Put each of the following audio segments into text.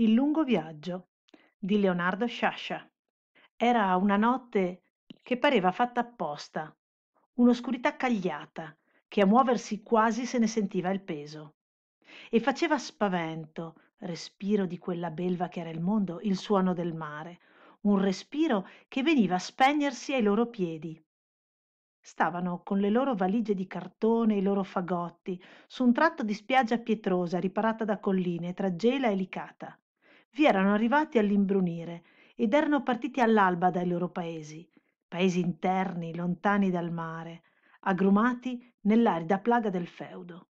Il lungo viaggio di Leonardo Sciascia. Era una notte che pareva fatta apposta, un'oscurità cagliata, che a muoversi quasi se ne sentiva il peso. E faceva spavento, respiro di quella belva che era il mondo, il suono del mare, un respiro che veniva a spegnersi ai loro piedi. Stavano con le loro valigie di cartone i loro fagotti su un tratto di spiaggia pietrosa riparata da colline tra Gela e Licata vi erano arrivati all'imbrunire ed erano partiti all'alba dai loro paesi, paesi interni, lontani dal mare, agrumati nell'arida plaga del feudo.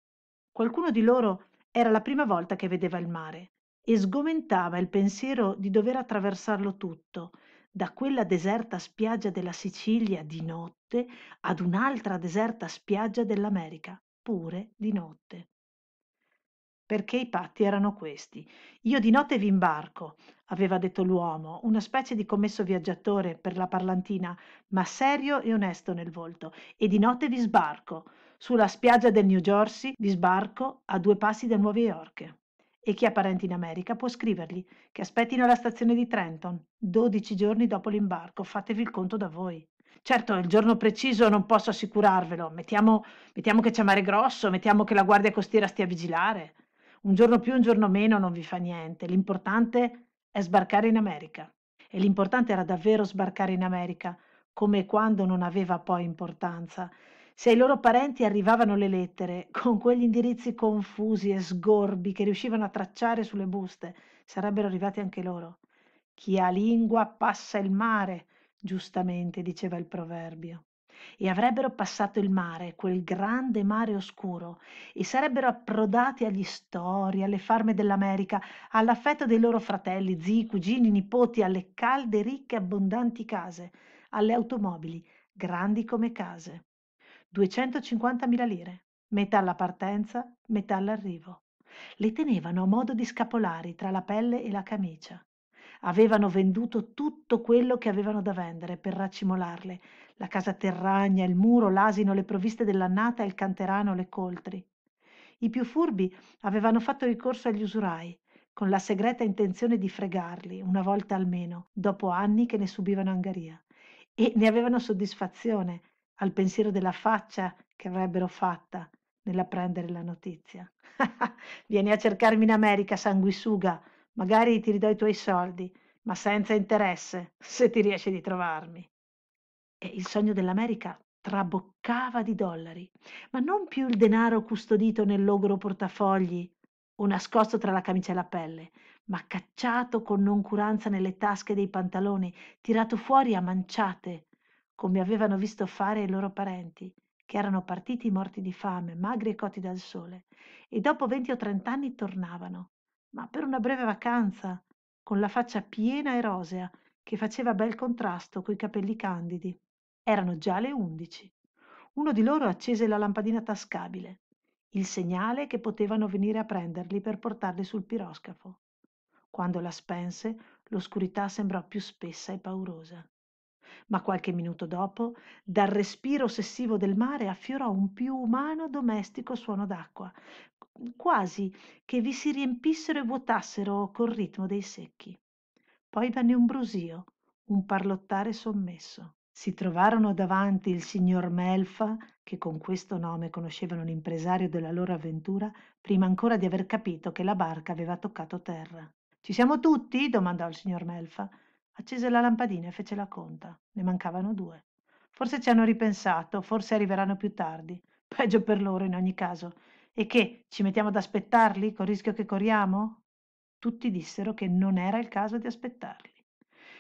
Qualcuno di loro era la prima volta che vedeva il mare e sgomentava il pensiero di dover attraversarlo tutto, da quella deserta spiaggia della Sicilia di notte ad un'altra deserta spiaggia dell'America, pure di notte perché i patti erano questi. Io di notte vi imbarco, aveva detto l'uomo, una specie di commesso viaggiatore per la parlantina, ma serio e onesto nel volto, e di notte vi sbarco. Sulla spiaggia del New Jersey vi sbarco a due passi da Nuova York. E chi ha parenti in America può scrivergli che aspettino alla stazione di Trenton, dodici giorni dopo l'imbarco, fatevi il conto da voi. Certo, il giorno preciso non posso assicurarvelo, mettiamo, mettiamo che c'è mare grosso, mettiamo che la guardia costiera stia a vigilare un giorno più, un giorno meno non vi fa niente, l'importante è sbarcare in America. E l'importante era davvero sbarcare in America, come quando non aveva poi importanza. Se ai loro parenti arrivavano le lettere, con quegli indirizzi confusi e sgorbi che riuscivano a tracciare sulle buste, sarebbero arrivati anche loro. Chi ha lingua passa il mare, giustamente diceva il proverbio e avrebbero passato il mare, quel grande mare oscuro, e sarebbero approdati agli stori, alle farme dell'America, all'affetto dei loro fratelli, zii, cugini, nipoti, alle calde, ricche, abbondanti case, alle automobili, grandi come case. 250.000 lire, metà alla partenza, metà all'arrivo. Le tenevano a modo di scapolari tra la pelle e la camicia. Avevano venduto tutto quello che avevano da vendere per raccimolarle, la casa terragna, il muro, l'asino, le provviste dell'annata, il canterano, le coltri. I più furbi avevano fatto ricorso agli usurai, con la segreta intenzione di fregarli, una volta almeno, dopo anni che ne subivano angaria, e ne avevano soddisfazione al pensiero della faccia che avrebbero fatta nell'apprendere la notizia. Vieni a cercarmi in America, sanguisuga, magari ti ridò i tuoi soldi, ma senza interesse, se ti riesci di trovarmi e il sogno dell'America traboccava di dollari, ma non più il denaro custodito nel logoro portafogli o nascosto tra la camicia e la pelle, ma cacciato con noncuranza nelle tasche dei pantaloni, tirato fuori a manciate, come avevano visto fare i loro parenti, che erano partiti morti di fame, magri e cotti dal sole, e dopo venti o trent'anni tornavano, ma per una breve vacanza, con la faccia piena e rosea, che faceva bel contrasto coi capelli candidi. Erano già le undici. Uno di loro accese la lampadina tascabile, il segnale che potevano venire a prenderli per portarli sul piroscafo. Quando la spense, l'oscurità sembrò più spessa e paurosa. Ma qualche minuto dopo, dal respiro ossessivo del mare affiorò un più umano domestico suono d'acqua, quasi che vi si riempissero e vuotassero col ritmo dei secchi. Poi venne un brusio, un parlottare sommesso. Si trovarono davanti il signor Melfa, che con questo nome conoscevano l'impresario della loro avventura, prima ancora di aver capito che la barca aveva toccato terra. Ci siamo tutti? domandò il signor Melfa. Accese la lampadina e fece la conta. Ne mancavano due. Forse ci hanno ripensato, forse arriveranno più tardi. Peggio per loro in ogni caso. E che? Ci mettiamo ad aspettarli, col rischio che corriamo? Tutti dissero che non era il caso di aspettarli.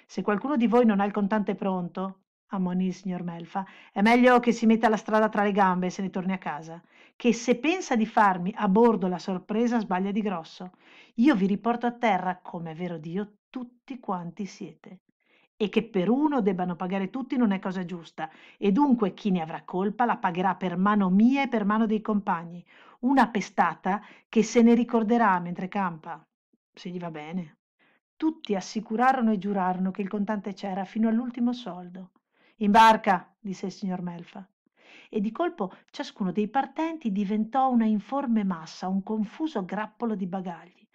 Se qualcuno di voi non ha il contante pronto, ammonì il signor Melfa, è meglio che si metta la strada tra le gambe e se ne torni a casa, che se pensa di farmi a bordo la sorpresa sbaglia di grosso. Io vi riporto a terra, come è vero Dio, tutti quanti siete. E che per uno debbano pagare tutti non è cosa giusta, e dunque chi ne avrà colpa la pagherà per mano mia e per mano dei compagni. Una pestata che se ne ricorderà mentre campa, se gli va bene. Tutti assicurarono e giurarono che il contante c'era fino all'ultimo soldo. In barca, disse il signor Melfa. E di colpo ciascuno dei partenti diventò una informe massa, un confuso grappolo di bagagli.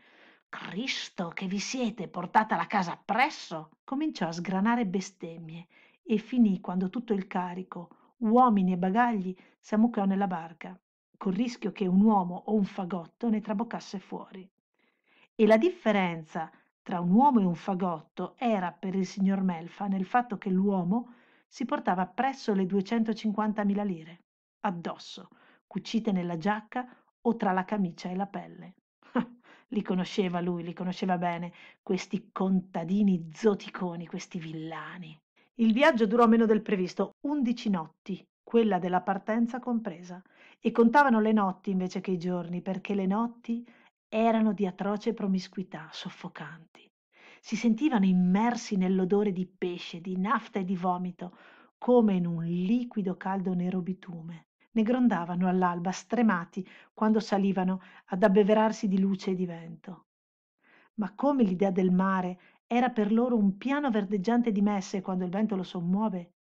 Cristo, che vi siete portata la casa appresso? Cominciò a sgranare bestemmie e finì quando tutto il carico, uomini e bagagli, si ammucchiò nella barca, col rischio che un uomo o un fagotto ne traboccasse fuori. E la differenza tra un uomo e un fagotto era per il signor Melfa nel fatto che l'uomo si portava appresso le 250.000 lire, addosso, cucite nella giacca o tra la camicia e la pelle. Li conosceva lui, li conosceva bene, questi contadini zoticoni, questi villani. Il viaggio durò meno del previsto, undici notti, quella della partenza compresa, e contavano le notti invece che i giorni, perché le notti erano di atroce promiscuità, soffocanti. Si sentivano immersi nell'odore di pesce, di nafta e di vomito, come in un liquido caldo nero bitume. Ne grondavano all'alba stremati quando salivano ad abbeverarsi di luce e di vento. Ma come l'idea del mare era per loro un piano verdeggiante di messe quando il vento lo sommuove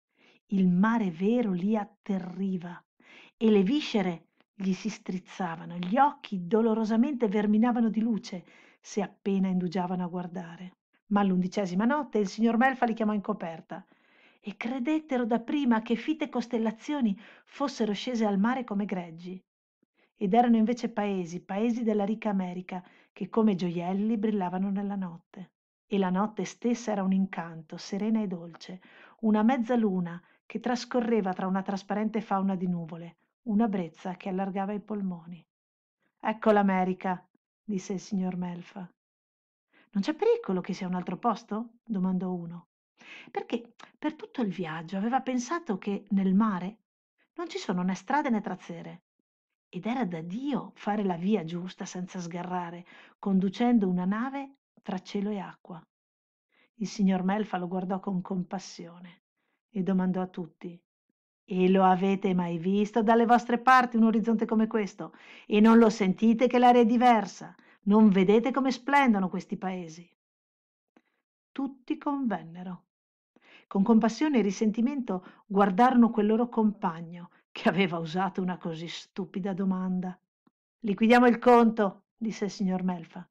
il mare vero li atterriva e le viscere gli si strizzavano gli occhi dolorosamente verminavano di luce se appena indugiavano a guardare ma all'undicesima notte il signor melfa li chiamò in coperta e credettero dapprima che fitte costellazioni fossero scese al mare come greggi. Ed erano invece paesi paesi della ricca america che come gioielli brillavano nella notte. E la notte stessa era un incanto serena e dolce una mezzaluna che trascorreva tra una trasparente fauna di nuvole una brezza che allargava i polmoni. Ecco l'america disse il signor melfa non c'è pericolo che sia un altro posto? domandò uno. Perché per tutto il viaggio aveva pensato che nel mare non ci sono né strade né trazzere ed era da dio fare la via giusta senza sgarrare conducendo una nave tra cielo e acqua. Il signor melfa lo guardò con compassione e domandò a tutti e lo avete mai visto dalle vostre parti un orizzonte come questo? E non lo sentite che l'aria è diversa non vedete come splendono questi paesi? Tutti convennero. Con compassione e risentimento guardarono quel loro compagno che aveva usato una così stupida domanda. Liquidiamo il conto disse il signor melfa.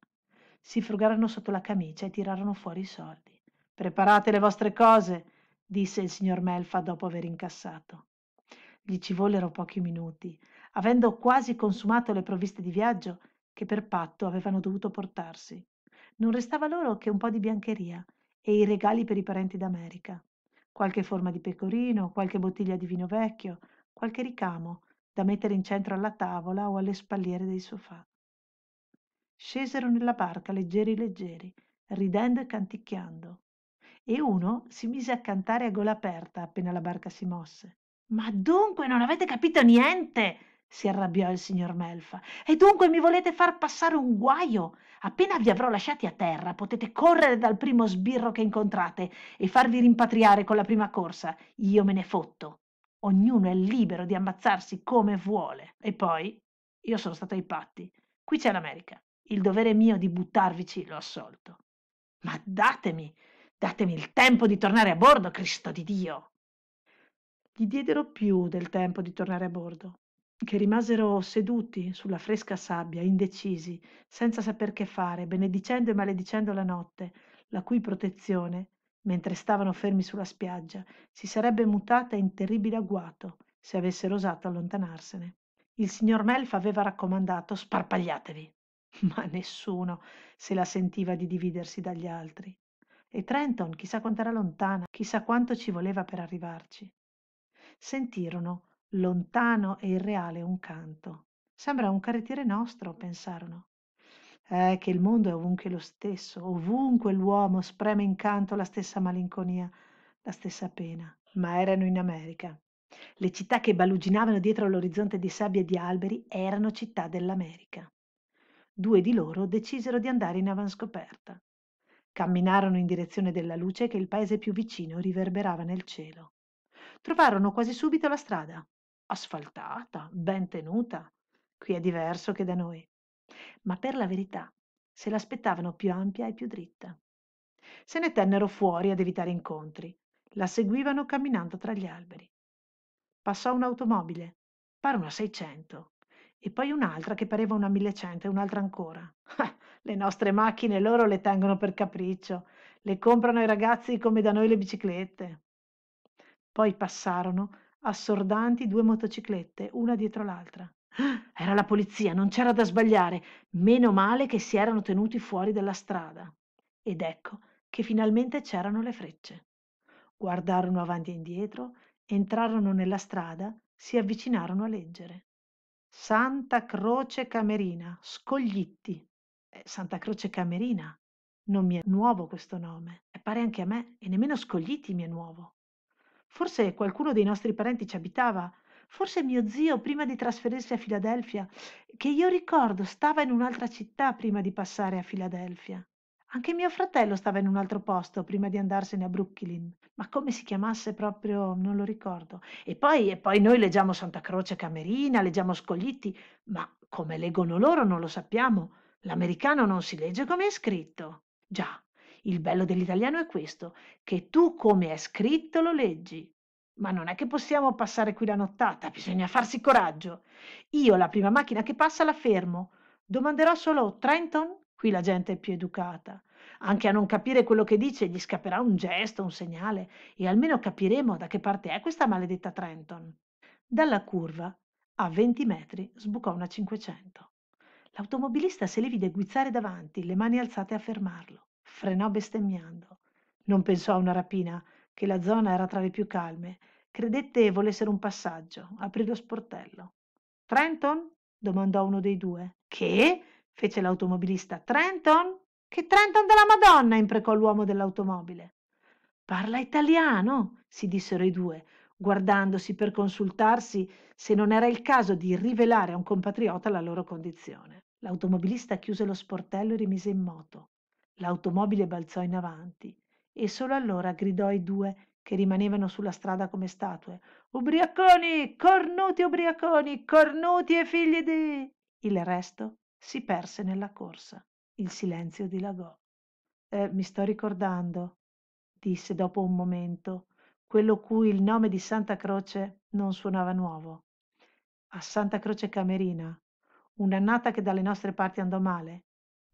Si frugarono sotto la camicia e tirarono fuori i soldi. Preparate le vostre cose disse il signor melfa dopo aver incassato. Gli ci vollero pochi minuti. Avendo quasi consumato le provviste di viaggio che per patto avevano dovuto portarsi non restava loro che un po di biancheria e i regali per i parenti d'America. Qualche forma di pecorino, qualche bottiglia di vino vecchio, qualche ricamo da mettere in centro alla tavola o alle spalliere dei sofà. Scesero nella barca leggeri leggeri, ridendo e canticchiando, e uno si mise a cantare a gola aperta appena la barca si mosse. Ma dunque non avete capito niente? Si arrabbiò il signor Melfa. E dunque mi volete far passare un guajo? Appena vi avrò lasciati a terra, potete correre dal primo sbirro che incontrate e farvi rimpatriare con la prima corsa. Io me ne fotto. Ognuno è libero di ammazzarsi come vuole. E poi, io sono stato ai patti. Qui c'è l'America. Il dovere mio di buttarvici l'ho assolto. Ma datemi, datemi il tempo di tornare a bordo, Cristo di Dio! Gli diedero più del tempo di tornare a bordo che rimasero seduti sulla fresca sabbia, indecisi, senza saper che fare, benedicendo e maledicendo la notte, la cui protezione, mentre stavano fermi sulla spiaggia, si sarebbe mutata in terribile agguato se avessero osato allontanarsene. Il signor Melf aveva raccomandato sparpagliatevi, ma nessuno se la sentiva di dividersi dagli altri. E Trenton chissà quant'era lontana, chissà quanto ci voleva per arrivarci. Sentirono lontano e irreale un canto. Sembra un carrettiere nostro pensarono. Eh che il mondo è ovunque lo stesso ovunque l'uomo spreme in canto la stessa malinconia la stessa pena. Ma erano in america. Le città che baluginavano dietro l'orizzonte di sabbia e di alberi erano città dell'america. Due di loro decisero di andare in avanscoperta. Camminarono in direzione della luce che il paese più vicino riverberava nel cielo. Trovarono quasi subito la strada asfaltata, ben tenuta. Qui è diverso che da noi. Ma per la verità se l'aspettavano più ampia e più dritta. Se ne tennero fuori ad evitare incontri. La seguivano camminando tra gli alberi. Passò un'automobile, pare una 600, e poi un'altra che pareva una 1100 e un'altra ancora. Le nostre macchine loro le tengono per capriccio, le comprano ai ragazzi come da noi le biciclette. Poi passarono, assordanti, due motociclette, una dietro l'altra. Era la polizia, non c'era da sbagliare. Meno male che si erano tenuti fuori dalla strada. Ed ecco che finalmente c'erano le frecce. Guardarono avanti e indietro, entrarono nella strada, si avvicinarono a leggere. Santa Croce Camerina, Scoglitti. Eh, Santa Croce Camerina. Non mi è nuovo questo nome, e pare anche a me, e nemmeno Scoglitti mi è nuovo. Forse qualcuno dei nostri parenti ci abitava, forse mio zio prima di trasferirsi a Filadelfia, che io ricordo stava in un'altra città prima di passare a Filadelfia. Anche mio fratello stava in un altro posto prima di andarsene a Brooklyn, ma come si chiamasse proprio non lo ricordo. E poi, e poi noi leggiamo Santa Croce Camerina, leggiamo Scoglitti, ma come leggono loro non lo sappiamo. L'americano non si legge come è scritto. Già, il bello dell'italiano è questo, che tu come è scritto lo leggi. Ma non è che possiamo passare qui la nottata, bisogna farsi coraggio. Io la prima macchina che passa la fermo. Domanderò solo Trenton? Qui la gente è più educata. Anche a non capire quello che dice gli scapperà un gesto, un segnale, e almeno capiremo da che parte è questa maledetta Trenton. Dalla curva, a 20 metri, sbucò una 500. L'automobilista se le vide guizzare davanti, le mani alzate a fermarlo. Frenò bestemmiando. Non pensò a una rapina, che la zona era tra le più calme. Credette volessero un passaggio. Aprì lo sportello. Trenton? domandò uno dei due. Che? fece l'automobilista. Trenton? Che Trenton della Madonna? imprecò l'uomo dell'automobile. Parla italiano? si dissero i due, guardandosi per consultarsi se non era il caso di rivelare a un compatriota la loro condizione. L'automobilista chiuse lo sportello e rimise in moto. L'automobile balzò in avanti e solo allora gridò ai due che rimanevano sulla strada come statue. Ubriaconi, cornuti ubriaconi, cornuti e figli di... Il resto si perse nella corsa. Il silenzio dilagò. Eh, mi sto ricordando, disse dopo un momento, quello cui il nome di Santa Croce non suonava nuovo. A Santa Croce Camerina Un'annata che dalle nostre parti andò male.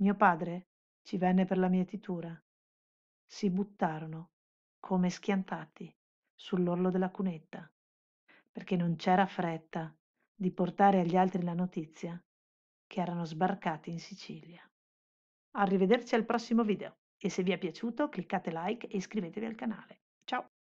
Mio padre ci venne per la mietitura. Si buttarono, come schiantati, sull'orlo della cunetta, perché non c'era fretta di portare agli altri la notizia che erano sbarcati in Sicilia. Arrivederci al prossimo video e se vi è piaciuto cliccate like e iscrivetevi al canale.